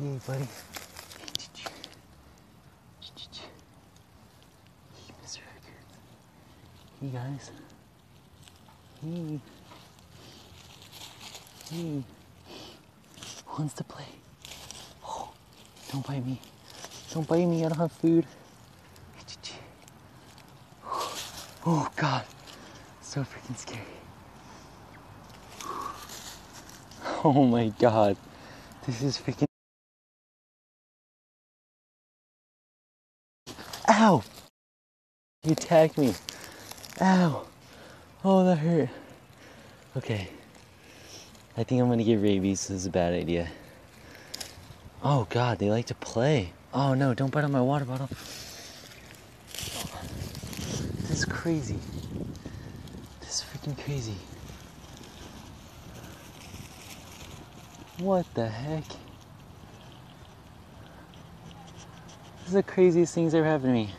Hey, buddy. Hey, Mr. Records. Hey, guys. Hey. Hey. Who wants to play? Oh, don't bite me. Don't bite me. I don't have food. Oh, God. So freaking scary. Oh my God. This is freaking. Ow! You attacked me. Ow! Oh, that hurt. Okay. I think I'm gonna get rabies. This is a bad idea. Oh God, they like to play. Oh no, don't bite on my water bottle. This is crazy. This is freaking crazy. What the heck? This is the craziest things ever happened to me.